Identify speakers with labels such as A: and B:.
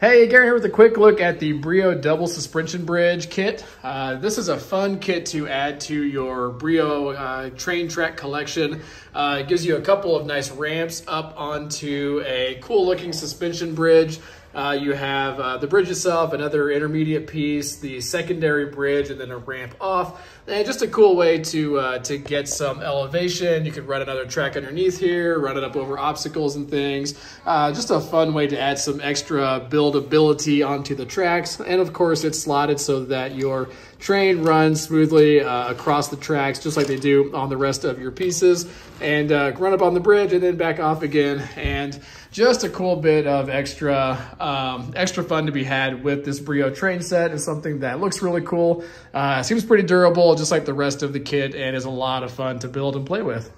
A: Hey, Gary here with a quick look at the Brio Double Suspension Bridge kit. Uh, this is a fun kit to add to your Brio uh, train track collection. Uh, it gives you a couple of nice ramps up onto a cool looking suspension bridge. Uh, you have uh, the bridge itself, another intermediate piece, the secondary bridge, and then a ramp off. And just a cool way to uh, to get some elevation. You could run another track underneath here, run it up over obstacles and things. Uh, just a fun way to add some extra buildability onto the tracks. And of course, it's slotted so that your train runs smoothly uh, across the tracks, just like they do on the rest of your pieces. And uh, run up on the bridge and then back off again. And just a cool bit of extra um, extra fun to be had with this Brio train set. Is something that looks really cool. Uh, seems pretty durable, just like the rest of the kit, and is a lot of fun to build and play with.